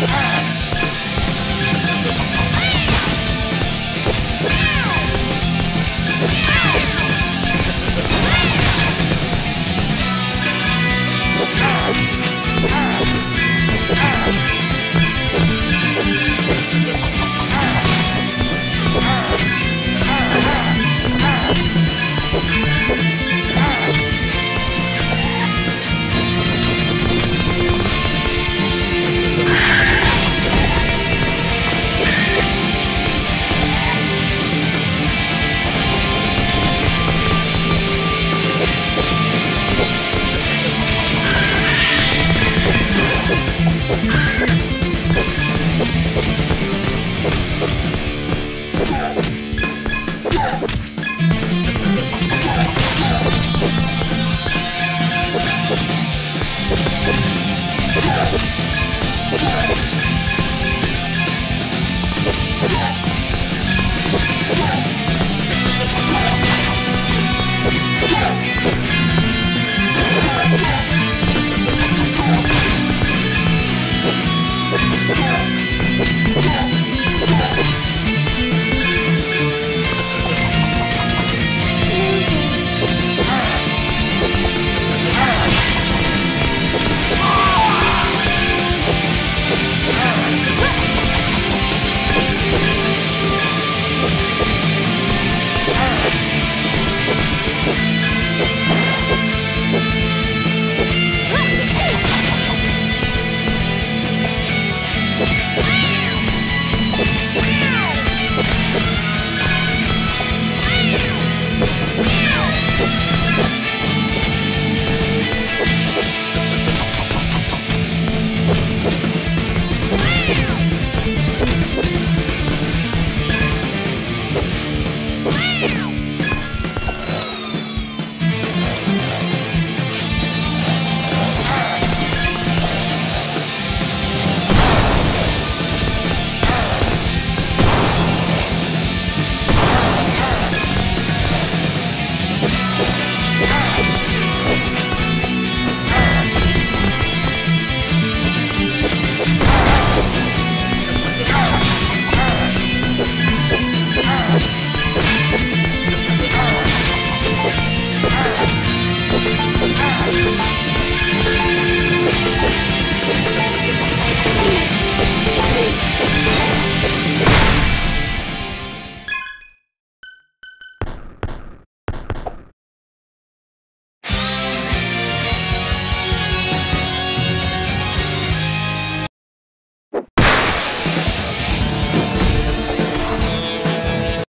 Yeah. Wow!